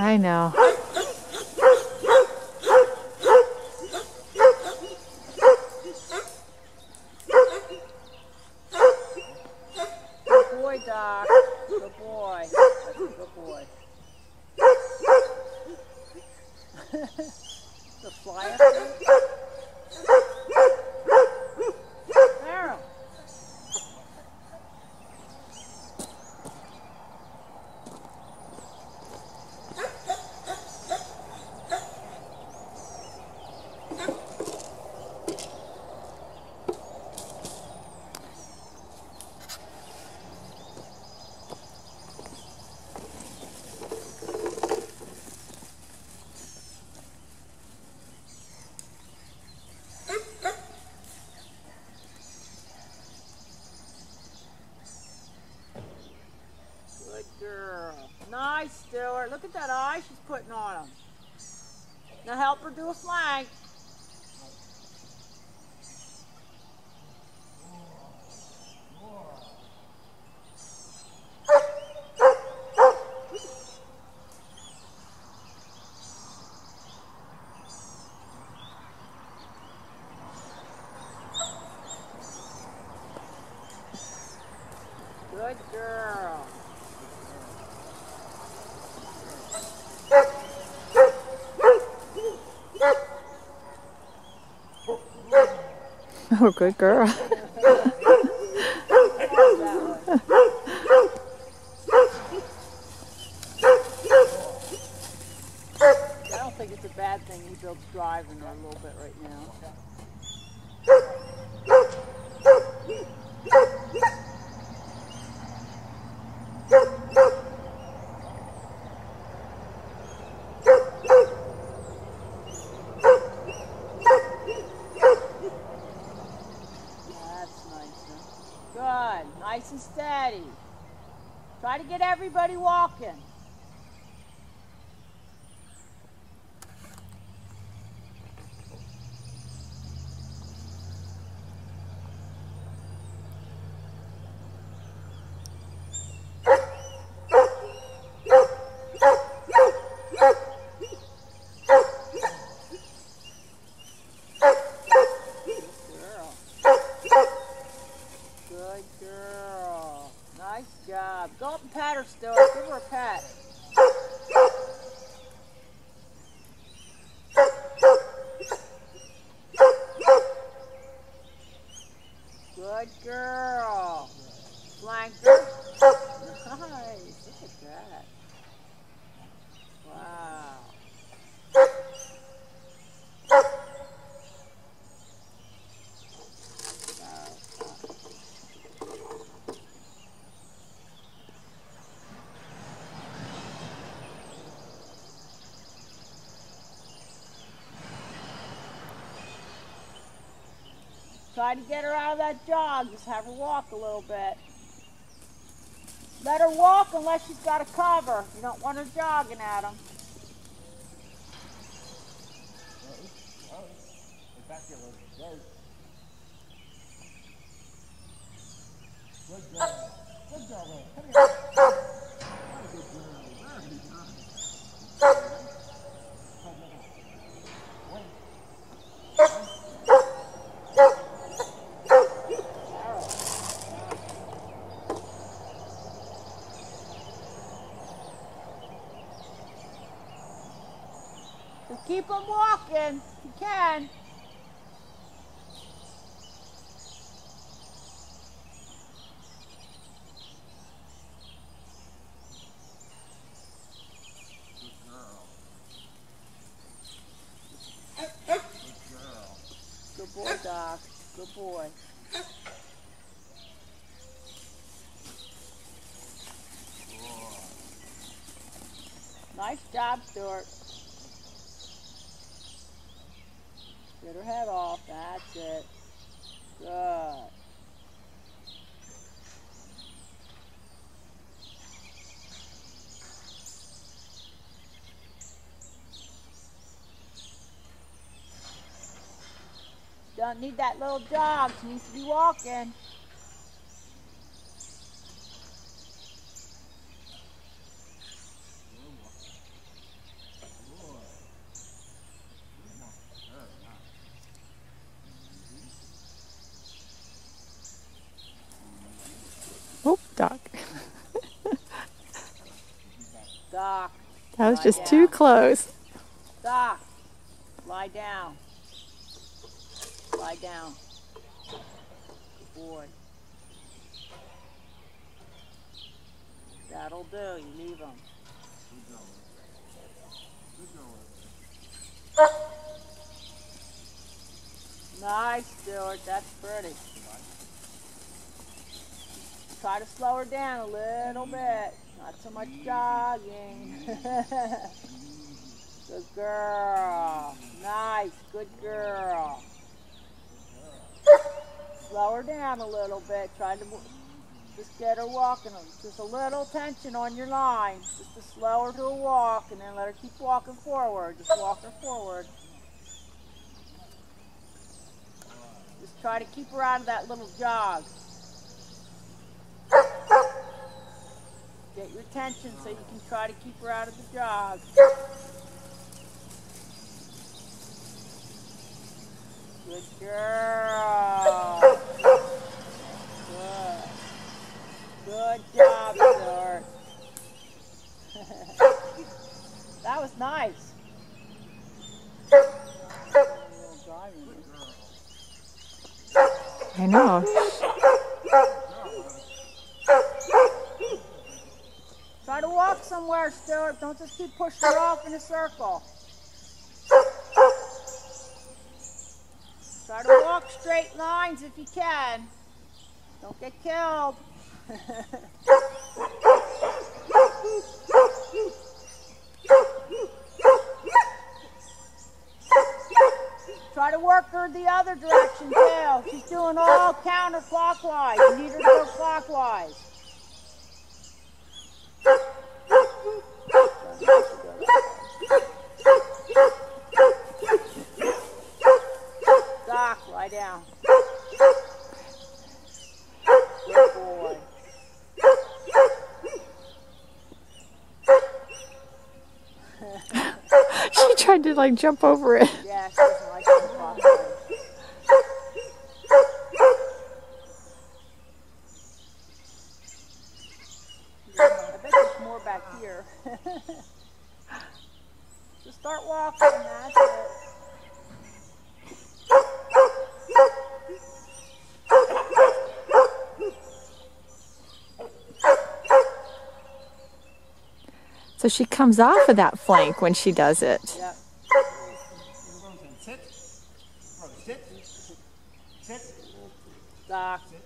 I know. Good boy, Doc. Good boy. That's a good boy. the fly up there? Barrel. Good girl. Nice, Stewart. Look at that eye she's putting on him. Now help her do a flank. Good girl. Oh, good girl. I don't think it's a bad thing he builds driving a little bit right now. That's nice. huh? Good. Nice and steady. Try to get everybody walking. Girl. Good girl. Nice job. Go up and pat her, Stuart. Give her a pat. Good girl. Flank her. Nice. Look at that. Wow. Try to get her out of that jog. Just have her walk a little bit. Let her walk unless she's got a cover. You don't want her jogging at him. Just keep them walking. if You can. Good boy, Doc. Good boy. Nice job, Stuart. Get her head off. That's it. Good. Don't need that little dog. She needs to be walking. That was just down. too close. Stop. Lie down. Lie down. Good boy. That'll do. You leave him. Nice, Stuart. That's pretty. Try to slow her down a little bit. Not so much jogging. good girl. Nice. Good girl. Slow her down a little bit. Try to just get her walking. Just a little tension on your line. Just to slow her to a walk and then let her keep walking forward. Just walk her forward. Just try to keep her out of that little jog. Tension so you can try to keep her out of the jog. Good girl. Good. Good job, Stuart. that was nice. I know. Try to walk somewhere, Stuart. Don't just keep pushing her off in a circle. Try to walk straight lines if you can. Don't get killed. Try to work her the other direction too. She's doing all counterclockwise. You need her to go clockwise. Doc, lie down. Good boy. She tried to like jump over it. Yeah, she doesn't like. I bet there's more back here. Just start walking, that's it. So she comes off of that flank when she does it. Yep. Sit. Sit. Sit. Doc, Sit.